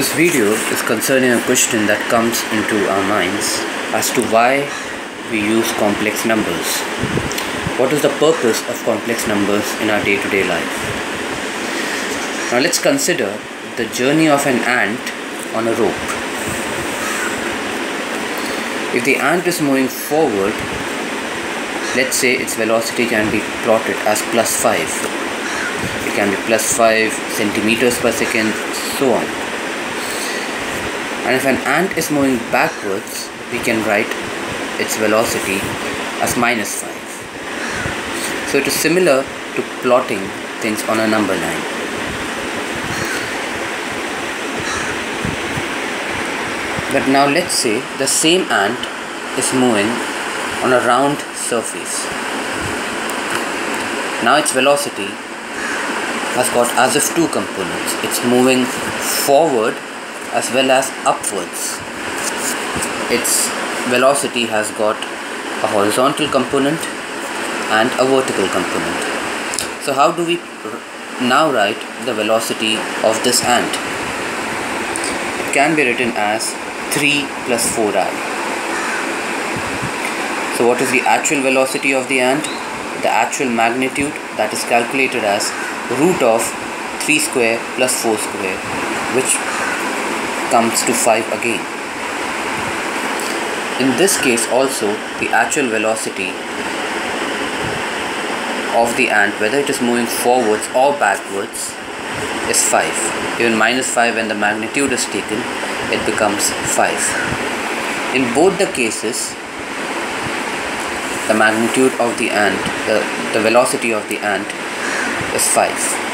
This video is concerning a question that comes into our minds as to why we use complex numbers. What is the purpose of complex numbers in our day to day life? Now let's consider the journey of an ant on a rope. If the ant is moving forward, let's say its velocity can be plotted as plus 5. It can be plus 5 centimeters per second, so on. And if an ant is moving backwards, we can write its velocity as minus 5. So it is similar to plotting things on a number line. But now let's say the same ant is moving on a round surface. Now its velocity has got as if two components. It's moving forward as well as upwards. Its velocity has got a horizontal component and a vertical component. So how do we now write the velocity of this ant? It can be written as 3 plus 4i. So what is the actual velocity of the ant? The actual magnitude that is calculated as root of 3 square plus 4 square which comes to 5 again. In this case also the actual velocity of the ant whether it is moving forwards or backwards is 5. Even minus 5 when the magnitude is taken it becomes 5. In both the cases the magnitude of the ant, the, the velocity of the ant is 5.